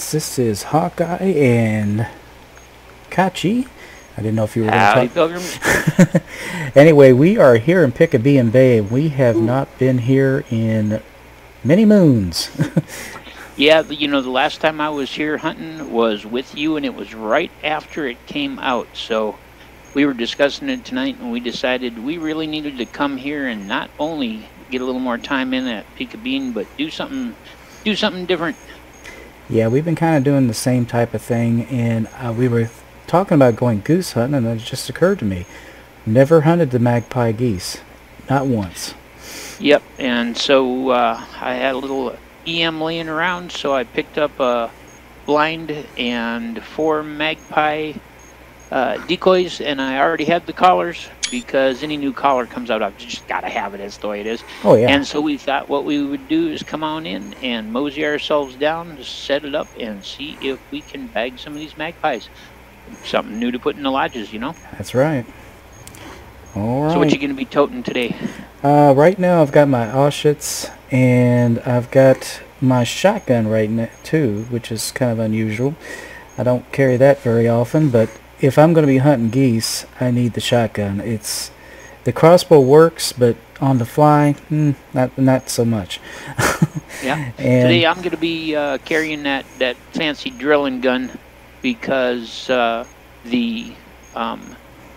Guys, this is Hawkeye and Kache. I didn't know if you were going to talk. anyway, we are here in Piccabeen Bay and we have hmm. not been here in many moons. Yeah, you know, the last time I was here hunting was with you, and it was right after it came out. So we were discussing it tonight, and we decided we really needed to come here and not only get a little more time in at Piccabeen, but do something, do something different. Yeah, we've been kind of doing the same type of thing and uh, we were talking about going goose hunting and it just occurred to me. Never hunted the magpie geese. Not once. Yep, and so uh, I had a little EM laying around, so I picked up a blind and four magpie uh, decoys, and I already had the collars because any new collar comes out, I've just got to have it as the way it is. Oh yeah. And so we thought what we would do is come on in and mosey ourselves down, set it up, and see if we can bag some of these magpies. Something new to put in the lodges, you know. That's right. All right. So what you going to be toting today? Uh, right now I've got my Auschwitz and I've got my shotgun right now too, which is kind of unusual. I don't carry that very often, but if I'm going to be hunting geese, I need the shotgun. It's the crossbow works, but on the fly, hmm, not not so much. Yeah. and Today I'm going to be uh, carrying that, that fancy drilling gun because uh, the um,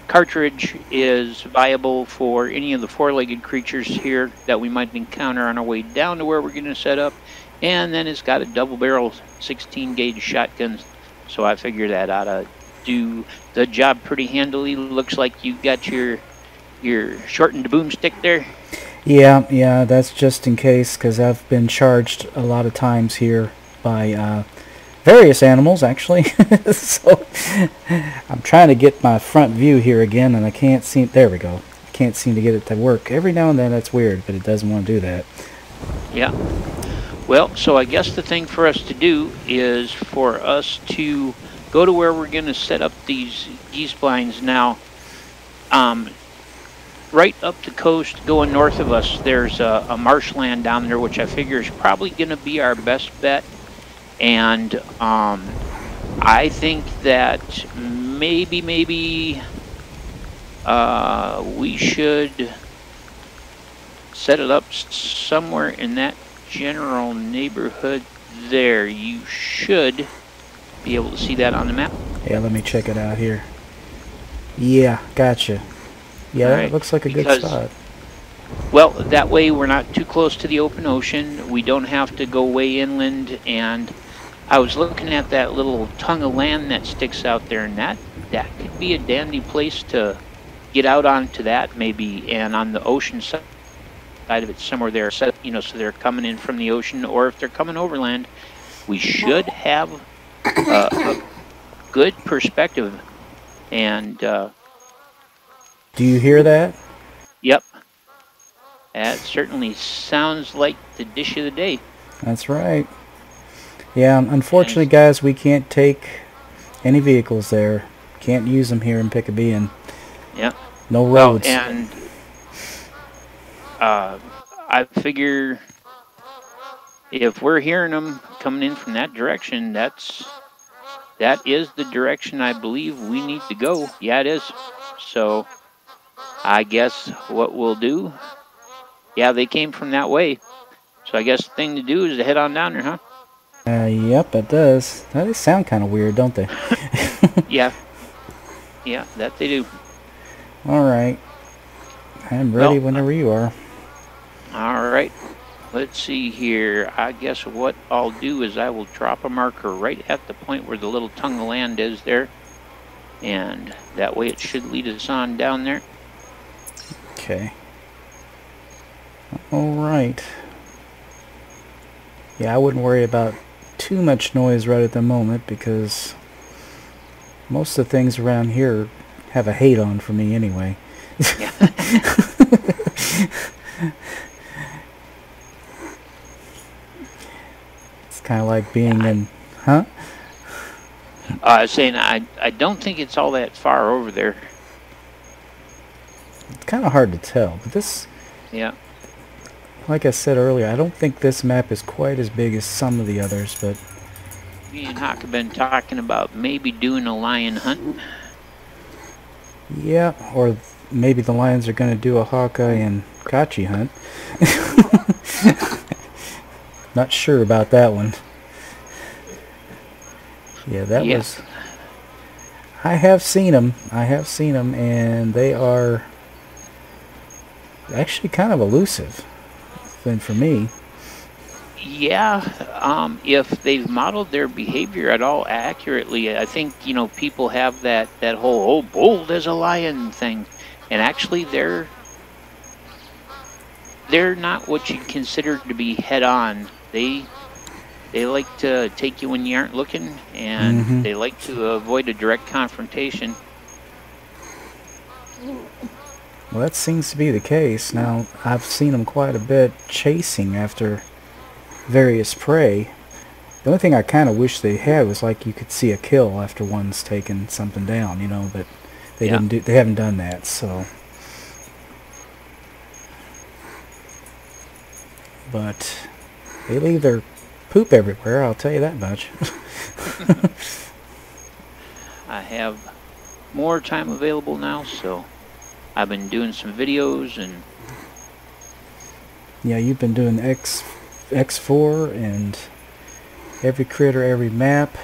cartridge is viable for any of the four-legged creatures here that we might encounter on our way down to where we're going to set up. And then it's got a double-barrel 16-gauge shotgun, so I figure that ought to do the job pretty handily. Looks like you got your your shortened boomstick there. Yeah, yeah, that's just in case, because I've been charged a lot of times here by uh, various animals, actually. so I'm trying to get my front view here again, and I can't seem. There we go. I can't seem to get it to work. Every now and then that's weird, but it doesn't want to do that. Yeah. Well, so I guess the thing for us to do is for us to go to where we're going to set up these geese blinds now. Um, right up the coast, going north of us, there's a, a marshland down there, which I figure is probably going to be our best bet. And um, I think that maybe, maybe uh, we should set it up somewhere in that general neighborhood there. You should be able to see that on the map. Yeah, let me check it out here. Yeah, gotcha. Yeah, that Alright, looks like a good spot. Well, that way we're not too close to the open ocean. We don't have to go way inland. And I was looking at that little tongue of land that sticks out there, and that that could be a dandy place to get out onto that maybe, and on the ocean side of it somewhere there, set you know, so they're coming in from the ocean, or if they're coming overland, we should have uh, a good perspective. And uh, Do you hear that? Yep. That certainly sounds like the dish of the day. That's right. Yeah, unfortunately, guys, we can't take any vehicles there. Can't use them here in Piccabeen. Yep. No Well, roads. and uh, I figure if we're hearing them coming in from that direction, that's that is the direction I believe we need to go. Yeah, it is. So I guess what we'll do. Yeah, they came from that way. So I guess the thing to do is to head on down there, huh? Uh, yep, it does. They sound kind of weird, don't they? Yeah. Yeah, that they do. All right. I'm ready Well, whenever you are. All right. Let's see here. I guess what I'll do is I will drop a marker right at the point where the little tongue of land is there. And that way it should lead us on down there. Okay. All right. Yeah, I wouldn't worry about too much noise right at the moment because most of the things around here have a hate on for me anyway kind of like being in, huh? Uh, I was saying I, I don't think it's all that far over there. It's kind of hard to tell, but this, Yeah. like I said earlier, I don't think this map is quite as big as some of the others, but Me and Hawk have been talking about maybe doing a lion hunt. Yeah, or maybe the lions are going to do a Hawkeye and Kache hunt. Not sure about that one. Yeah, that Yeah. was... I have seen them. I have seen them, and they are actually kind of elusive. Then for me, Yeah, um, if they've modeled their behavior at all accurately, I think you know people have that that whole "oh bold as a lion" thing, and actually they're they're not what you'd consider to be head on. They they like to take you when you aren't looking, and Mhm. they like to avoid a direct confrontation. well, that seems to be the case. Now, I've seen them quite a bit chasing after various prey. The only thing I kind of wish they had was like you could see a kill after one's taken something down, you know, but they Yeah. didn't do. They haven't done that, so. But they leave their poop everywhere. I'll tell you that much. I have more time available now, so I've been doing some videos and Yeah, you've been doing X, X4 and every critter, every map.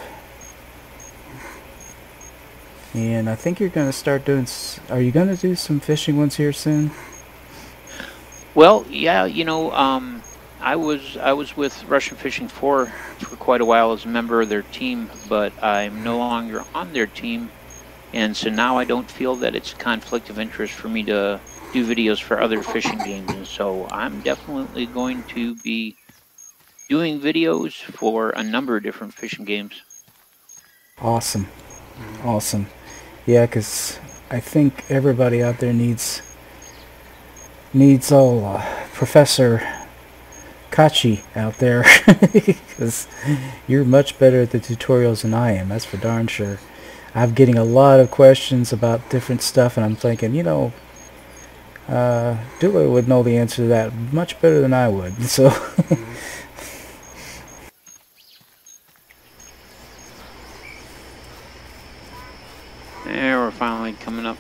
And I think you're going to start doing, s- are you going to do some fishing ones here soon? Well, yeah, you know, um, I was I was with Russian Fishing 4 for quite a while as a member of their team, but I'm no longer on their team, and so now I don't feel that it's a conflict of interest for me to do videos for other fishing games, and so I'm definitely going to be doing videos for a number of different fishing games. Awesome. Awesome. yeah, because I think everybody out there needs needs all uh, Professor Kache out there because you're much better at the tutorials than I am. That's for darn sure. I'm getting a lot of questions about different stuff, and I'm thinking, you know, uh, Dula would know the answer to that much better than I would. So. There, we're finally coming up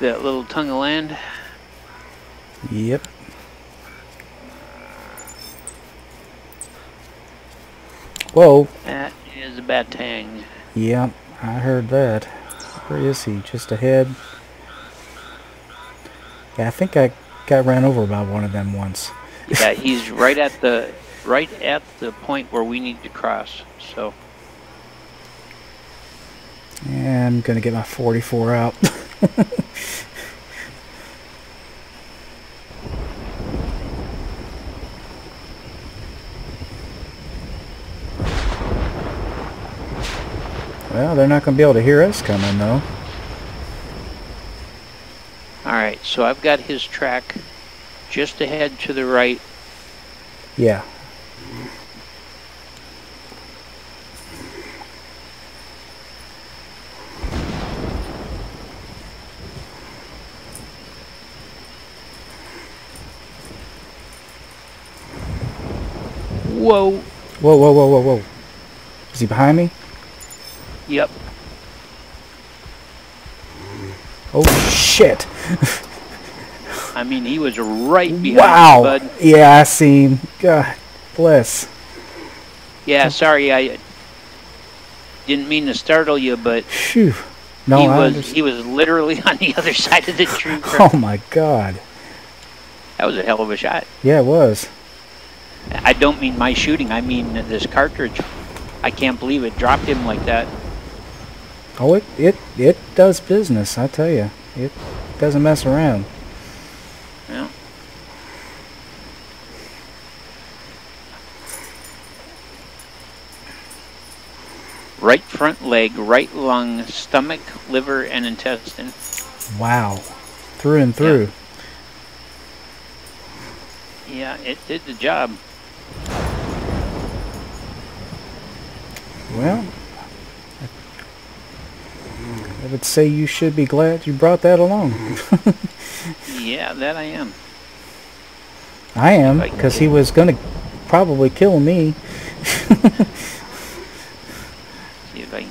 that little tongue of land. Yep. Whoa. That is a banteng. Yep, I heard that. Where is he? Just ahead? Yeah, I think I got ran over by one of them once. Yeah, he's right at the right at the point where we need to cross. So Yeah, I'm gonna get my 44 out. well, they're not gonna be able to hear us coming though. all right, so I've got his track just ahead to the right. Yeah. Whoa. Whoa, whoa, whoa, whoa, whoa. Is he behind me? Yep. Oh shit! I mean, he was right behind wow! you. Yeah, I seen. God bless. Yeah, sorry, I didn't mean to startle you, but Phew. No, he I was understand. he was literally on the other side of the tree. Oh my god. That was a hell of a shot. Yeah, it was. I don't mean my shooting. I mean this cartridge. I can't believe it dropped him like that. Oh, it it it does business. I tell you, it doesn't mess around. Yeah. Right front leg, right lung, stomach, liver, and intestine. Wow, through and through. Yeah, it did the job. Well, I would say you should be glad you brought that along. Yeah, that I am. I am, because he was gonna probably kill me. See if I can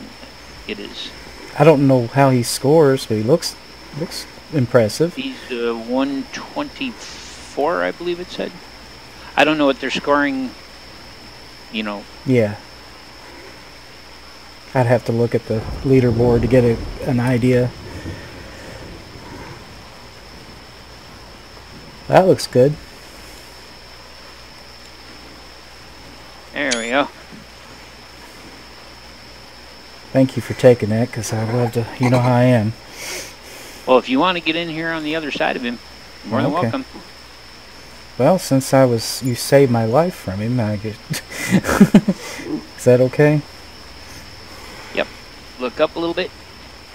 get his. I don't know how he scores, but he looks looks impressive. He's uh, 124, I believe it said. I don't know what they're scoring. You know, Yeah. I'd have to look at the leaderboard to get a, an idea. That looks good. there we go. Thank you for taking that, because I'd love to. You know how I am. Well, if you want to get in here on the other side of him, you're more than Okay. welcome. Well, since I was, you saved my life from him. I get. Is that okay? Look up a little bit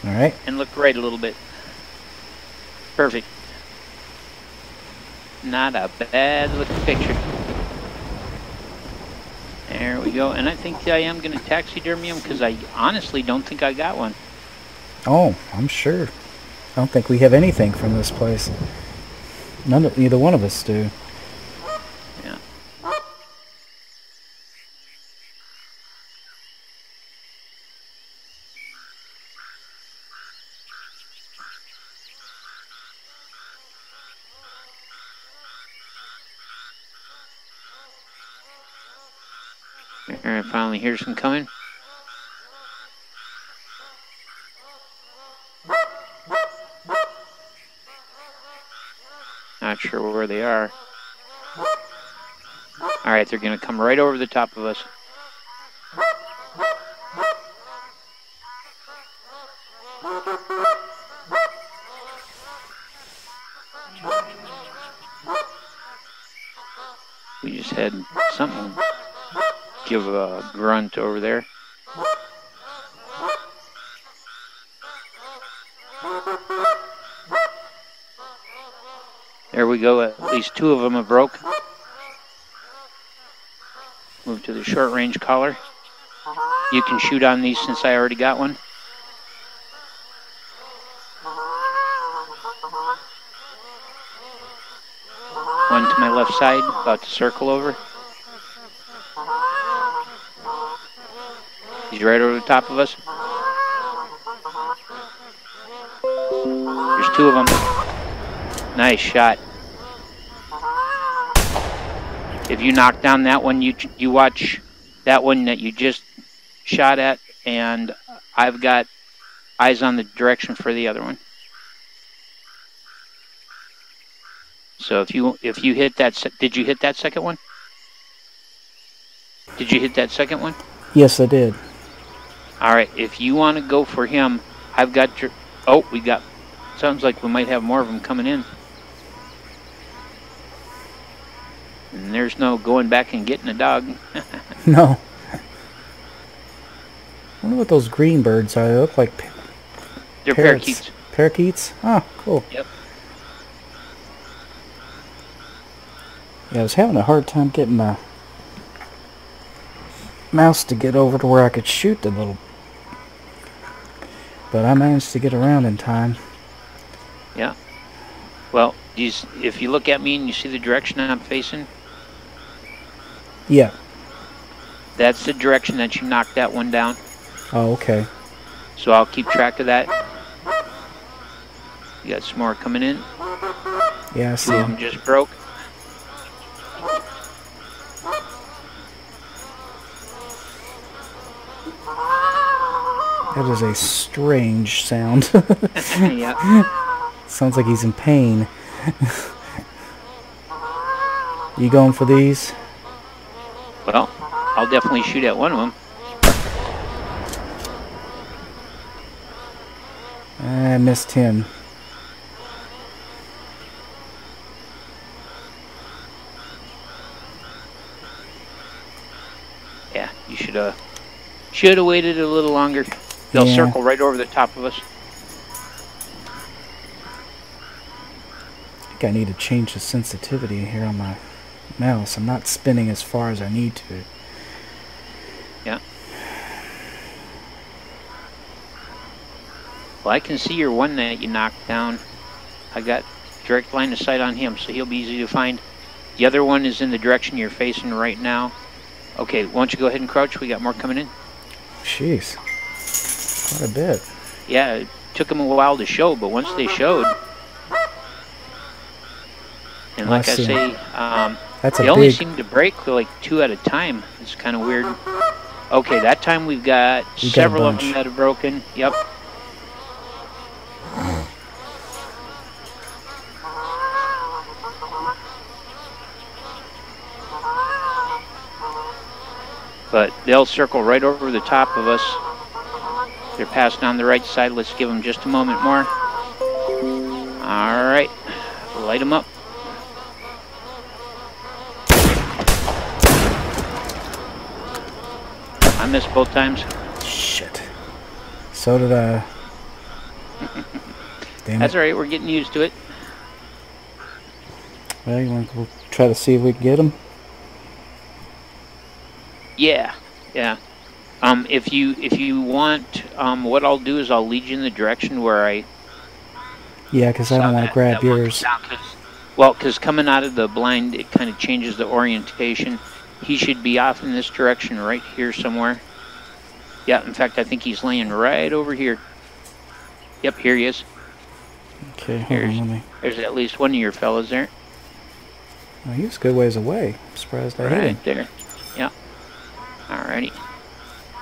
All right. and look right a little bit. Perfect. Not a bad looking picture. There we go. And I think I am going to taxidermy him because I honestly don't think I got one. Oh, I'm sure. I don't think we have anything from this place. None of neither one of us do. Yeah. I finally hear some coming. Not sure where they are. All right, they're going to come right over the top of us. We just had something give a grunt over there. There we go. At least two of them have broke. Move to the short range collar. You can shoot on these since I already got one. One to my left side, about to circle over. He's right over the top of us. There's two of them. Nice shot. If you knock down that one, you you watch that one that you just shot at, and I've got eyes on the direction for the other one. So if you if you hit that, did you hit that second one? Did you hit that second one? Yes, I did. All right. If you want to go for him, I've got your. Oh, we got. Sounds like we might have more of them coming in. And there's no going back and getting a dog. No. wonder what those green birds are. They look like They're parrots. parakeets. Parakeets? Oh, cool. Yep. Yeah, I was having a hard time getting my mouse to get over to where I could shoot the little... But I managed to get around in time. Yeah. Well, you, if you look at me and you see the direction I'm facing, Yeah. that's the direction that you knocked that one down. Oh, okay. So I'll keep track of that. You got some more coming in. Yeah, I see them just broke. That is a strange sound. yeah. Sounds like he's in pain. you going for these? Well, I'll definitely shoot at one of them. I missed him. Yeah, you should have should have waited a little longer. They'll Yeah. circle right over the top of us. I think I need to change the sensitivity here on my mouse. I'm not spinning as far as I need to. Yeah. Well, I can see your one that you knocked down. I got direct line of sight on him, so he'll be easy to find. The other one is in the direction you're facing right now. Okay, why don't you go ahead and crouch? We got more coming in. Jeez. Quite a bit. Yeah, it took them a while to show, but once they showed, and I like I, see. say, um, That's a they only big. seem to break like two at a time. It's kind of weird. Okay, that time we've got You got several of them that have broken. Yep. But they'll circle right over the top of us. They're passing on the right side. Let's give them just a moment more. All right, light them up. I missed both times. Shit. So did I. Damn That's all right. We're getting used to it. Well, you want to go try to see if we can get them? Yeah, yeah. Um, if you if you want, um, what I'll do is I'll lead you in the direction where I. Yeah, because I don't want to grab yours. Well, because coming out of the blind, it kind of changes the orientation. He should be off in this direction right here somewhere. Yeah, in fact, I think he's laying right over here. Yep, here he is. Okay, hold Here's- on. There's at least one of your fellas there. Oh, he was a good ways away. I'm surprised I hit him. Right there. Yeah. Alrighty.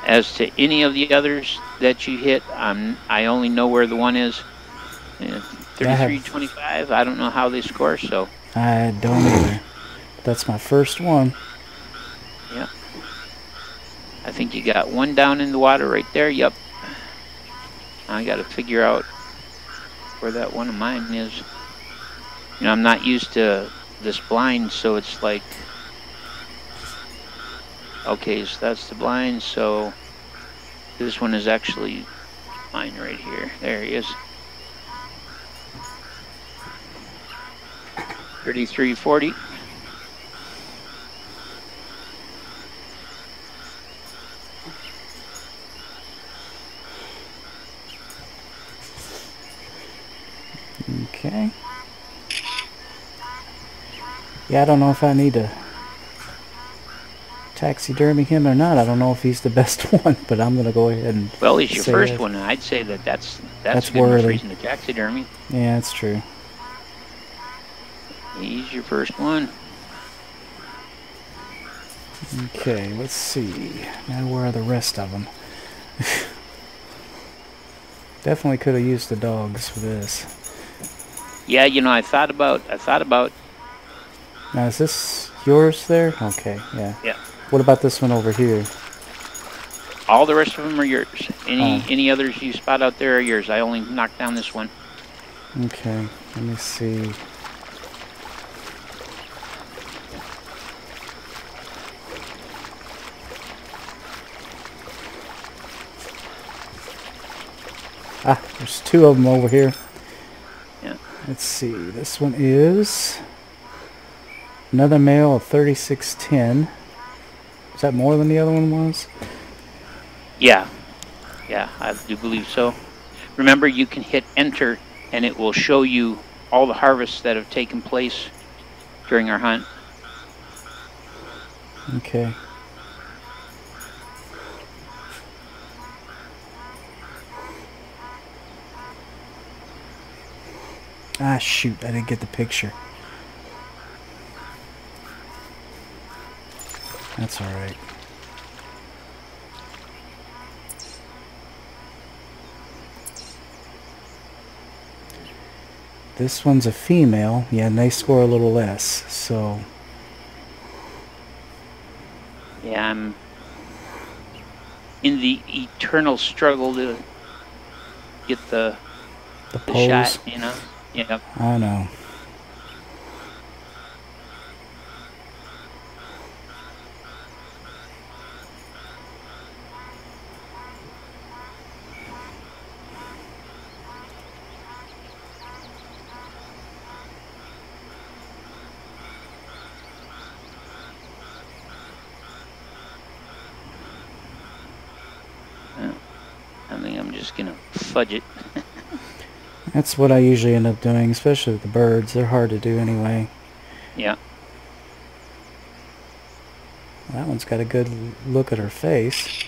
As to any of the others that you hit, I'm I only know where the one is. Uh, I 33 25. I don't know how they score, so I don't either. That's my first one. Yeah. I think you got one down in the water right there. Yep. I got to figure out where that one of mine is. You know, I'm not used to this blind, so it's like, okay, so that's the blind. So this one is actually mine right here. There he is. 3340. Okay. Yeah, I don't know if I need to taxidermy him or not. I don't know if he's the best one, but I'm gonna go ahead and. Well, he's your first that. one, and I'd say that that's that's, That's good enough reason to taxidermy. Yeah, that's true. He's your first one. Okay, let's see. Now where are the rest of them? Definitely could have used the dogs for this. Yeah, you know, I thought about I thought about Now is this yours there? Okay, yeah. Yeah. What about this one over here? all the rest of them are yours. Any Oh. any others you spot out there are yours. I only knocked down this one. Okay, let me see. Ah, there's two of them over here. Yeah. Let's see. This one is another male of 3610. Is that more than the other one was? Yeah, yeah, I do believe so. Remember, you can hit enter, and it will show you all the harvests that have taken place during our hunt. Okay. Ah, shoot. I didn't get the picture. That's alright. This one's a female. Yeah, and they score a little less. So, Yeah, I'm in the eternal struggle to get the, the the pose. shot. You know. Yeah. I know. I think I'm just gonna fudge it. That's what I usually end up doing, especially with the birds. They're hard to do anyway. Yeah. That one's got a good look at her face.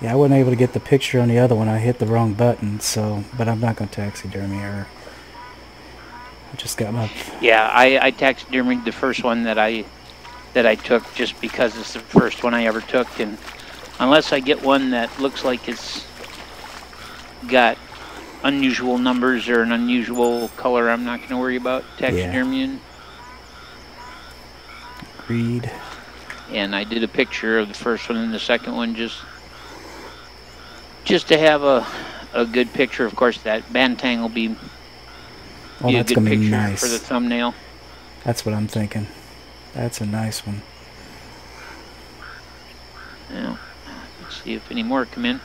Yeah, I wasn't able to get the picture on the other one. I hit the wrong button, so, but I'm not going to taxidermy her. I just got my... Yeah, I, I taxidermied the first one that I that I took just because it's the first one I ever took, and unless I get one that looks like it's got unusual numbers or an unusual color, I'm not going to worry about taxidermying. Yeah. Agreed. And I did a picture of the first one and the second one just just to have a a good picture. Of course, that Banteng will be, oh, be a good picture be nice. for the thumbnail. That's what I'm thinking. That's a nice one. Yeah. Let's see if any more come in.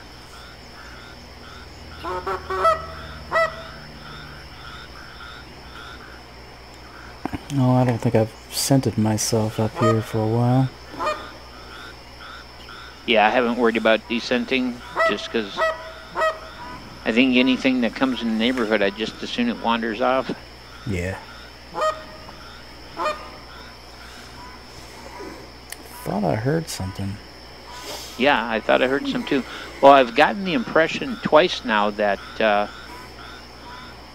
No, I don't think I've scented myself up here for a while. Yeah, I haven't worried about descenting just because I think anything that comes in the neighborhood, I just as soon it wanders off. Yeah. Thought I heard something. Yeah, I thought I heard some too. Well, I've gotten the impression twice now that uh,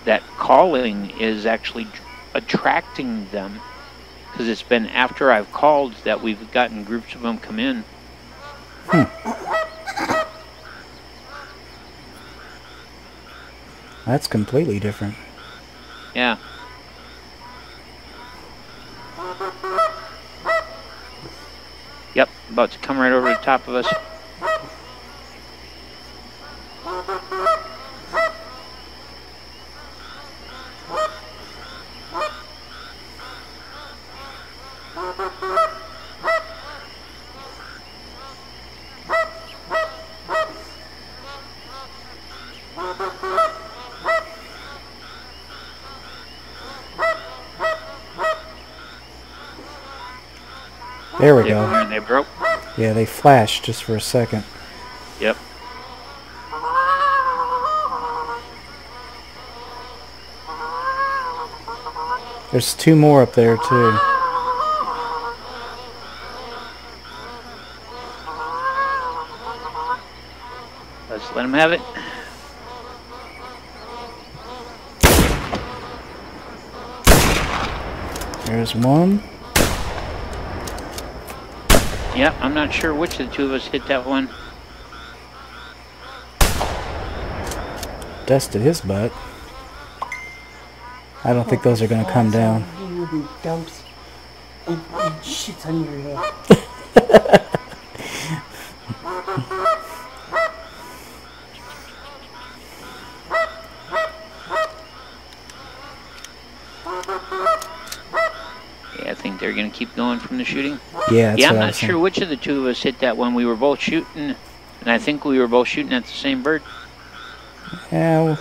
that calling is actually attracting them because it's been after I've called that we've gotten groups of them come in. Hmm. That's completely different. Yeah. Yep, about to come right over the top of us. There we They- go. and They broke. Yeah, they flashed just for a second. Yep. There's two more up there too. Let's let them have it. There's one. Yep, I'm not sure which of the two of us hit that one. Dusted his butt. I don't think those are going to come down. He dumps and, and shits on your head. Yeah, I think they're going to keep going from the shooting. Yeah, yeah, I'm not sure saying. which of the two of us hit that one. We were both shooting, and I think we were both shooting at the same bird. Yeah, well,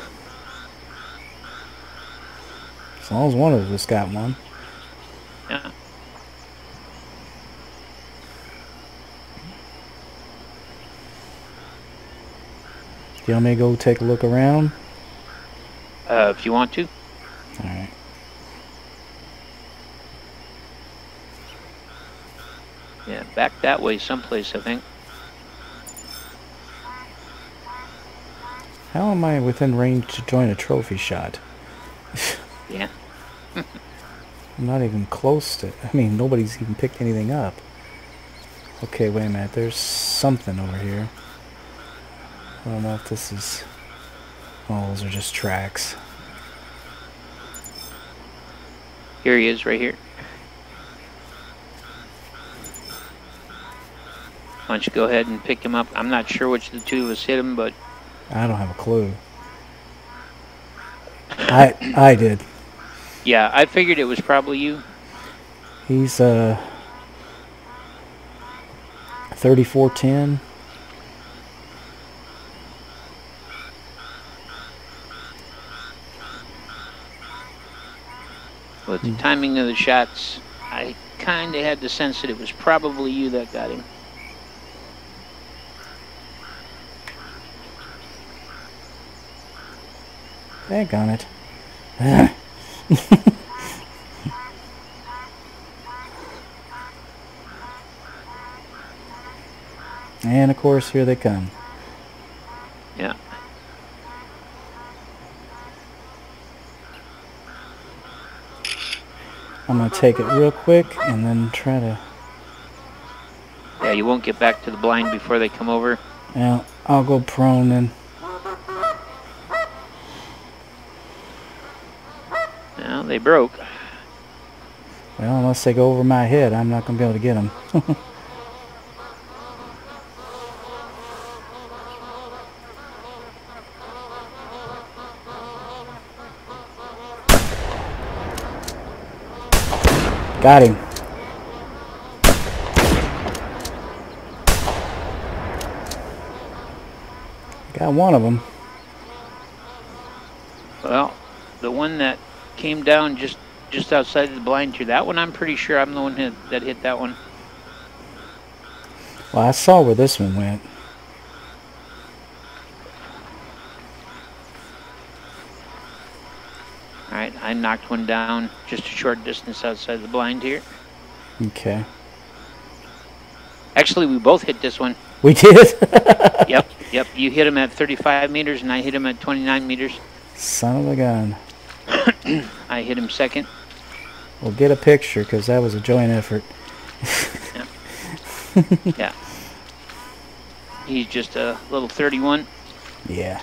as long as one of us got one. Yeah. Do you want me to go take a look around? Uh, if you want to. Alright. Yeah, back that way someplace, I think. How am I within range to join a trophy shot? Yeah. I'm not even close to... It. I mean, nobody's even picked anything up. Okay, wait a minute. There's something over here. I don't know if this is... Oh, those are just tracks. Here he is, right here. Why don't you go ahead and pick him up? I'm not sure which of the two of us hit him, but I don't have a clue. I I did. yeah, I figured it was probably you. He's uh 3410. With Hmm. the timing of the shots, I kind of had the sense that it was probably you that got him. Dang on it. and of course, here they come. Yeah. I'm gonna take it real quick and then try to. Yeah, you won't get back to the blind before they come over. Yeah, I'll go prone and. Well, they broke. Well, unless they go over my head, I'm not gonna be able to get them. Got him. Got one of them. Well, the one that came down just just outside the blind here, that one I'm pretty sure I'm the one hit, that hit that one. Well, I saw where this one went. All right, I knocked one down just a short distance outside the blind here. Okay. Actually, we both hit this one. We did? Yep, yep. You hit him at 35 meters, and I hit him at 29 meters. Son of a gun. I hit him second. We'll get a picture because that was a joint effort. yeah. Yeah. He's just a little 31. Yeah.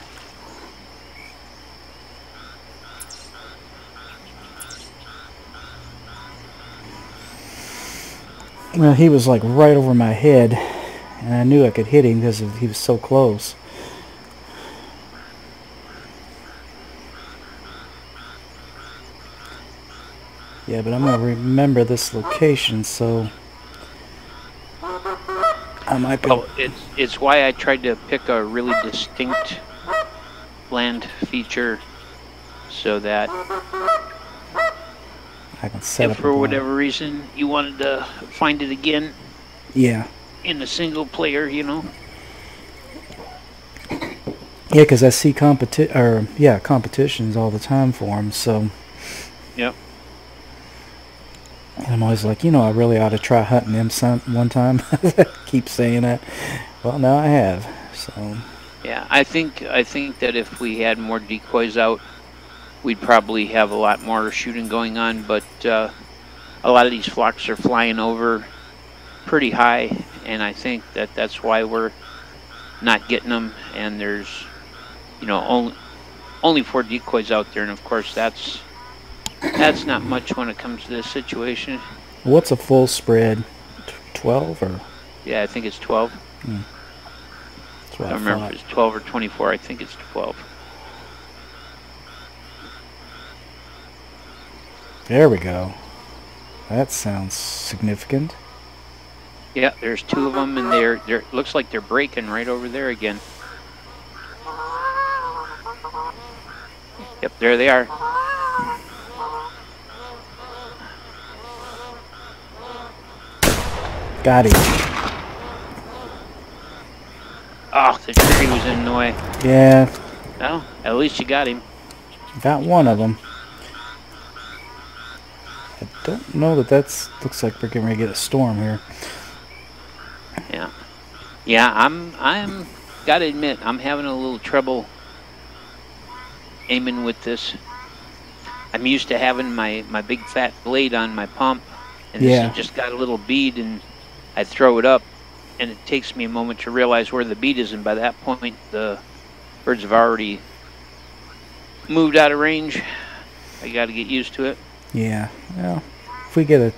Well, he was like right over my head, and I knew I could hit him because he was so close. Yeah, but I'm gonna remember this location, so I might be. Well, it's it's why I tried to pick a really distinct land feature, so that I can set if up a for whatever reason you wanted to find it again Yeah, in the single player, you know. yeah, because I see competi- or yeah competitions all the time for them. So Yep. I'm always like, you know, I really ought to try hunting them some one time. Keep saying that. Well, now I have. So Yeah, I think I think that if we had more decoys out, we'd probably have a lot more shooting going on. But uh, a lot of these flocks are flying over pretty high, and I think that that's why we're not getting them. And there's, you know, only only four decoys out there, and of course that's that's not much when it comes to this situation. what's a full spread? Twelve or Yeah, I think it's 12. Hmm. that's what I I, don't remember if it's 12 or 24. I think it's 12. There we go. That sounds significant. Yeah, there's two of them, and they're they're looks like they're breaking right over there again. Yep, there they are. Got him. Oh, ah, the tree was in the way. Yeah, Well, at least you got him. got one of them. I don't know that that's looks like we're getting ready to get a storm here. Yeah, yeah. I'm I'm gotta admit I'm having a little trouble aiming with this. I'm used to having my my big fat blade on my pump, and this Yeah. has just got a little bead, and I throw it up, and it takes me a moment to realize where the bead is, and by that point the birds have already moved out of range. I got to get used to it. Yeah, well, if we get a,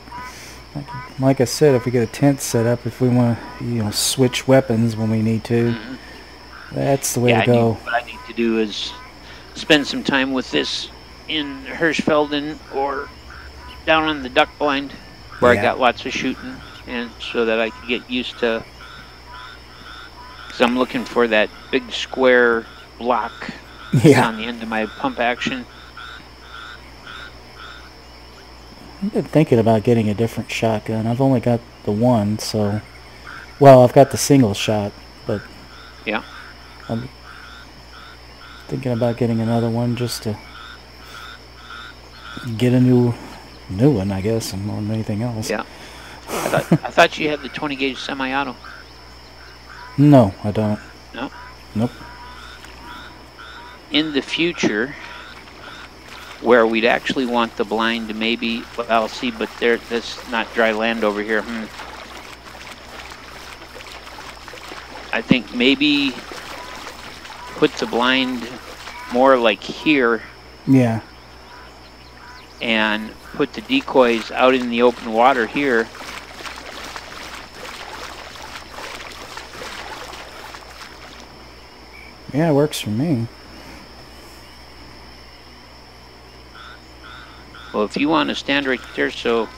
like, like I said, if we get a tent set up, if we want to, you know, switch weapons when we need to, Mhm. that's the way yeah, to I go. need, what I need to do is spend some time with this in Hirschfelden or down on the duck blind where Yeah. I got lots of shooting, and so that I can get used to. Because I'm looking for that big square block Yeah, on the end of my pump action. I've been thinking about getting a different shotgun. I've only got the one, so, well, I've got the single shot, but Yeah. I'm thinking about getting another one just to get a new, new one, I guess, more than anything else. Yeah. I thought I thought you had the 20 gauge semi-auto. No, I don't. No? Nope. in the future, where we'd actually want the blind to maybe, well, see, but there, that's not dry land over here. Hmm. I think maybe put the blind more like here Yeah. and put the decoys out in the open water here. Yeah, it works for me. Well, if you want to stand right there so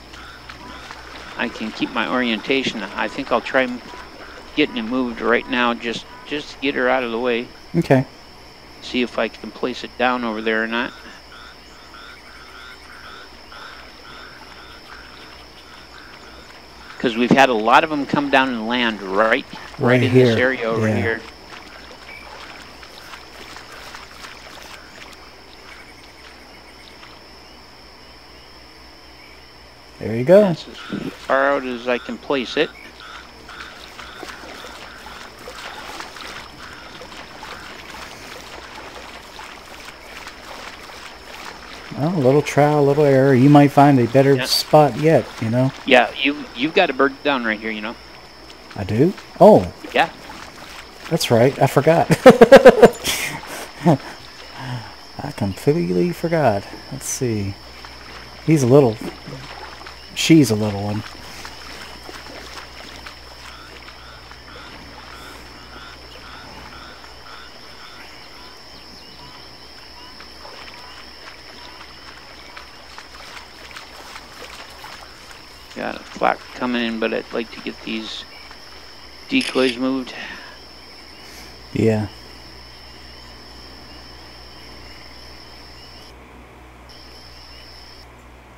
I can keep my orientation, I think I'll try getting it moved right now just just to get her out of the way. Okay. See if I can place it down over there or not. Because we've had a lot of them come down and land right, right, Right in this area over yeah. here. There you go. That's as far out as I can place it. Well, a little trial, a little error. You might find a better Yeah. spot yet, you know? Yeah, you you've got a bird down right here, you know. I do? Oh, Yeah. that's right. I forgot. I completely forgot. Let's see. He's a little... She's a little one. Got a flock coming in, but I'd like to get these decoys moved. Yeah.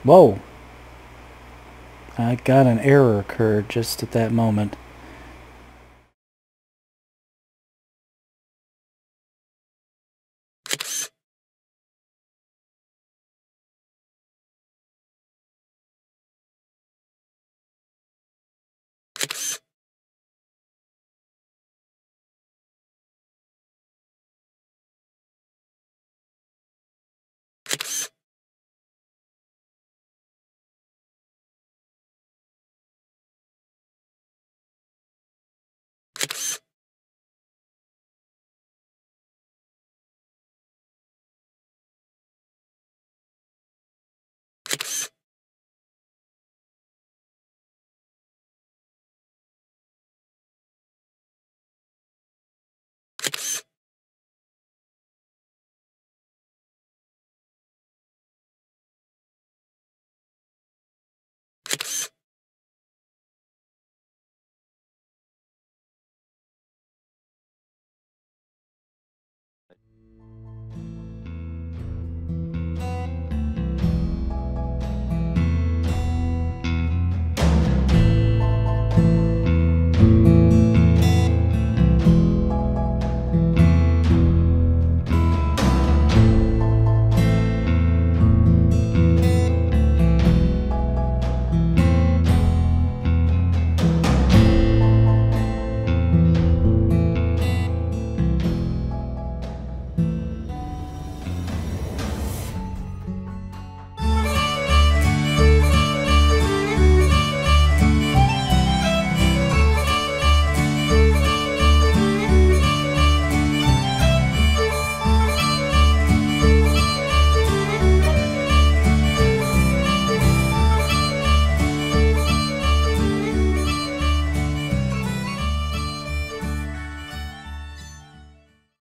Whoa. I got an error occurred just at that moment.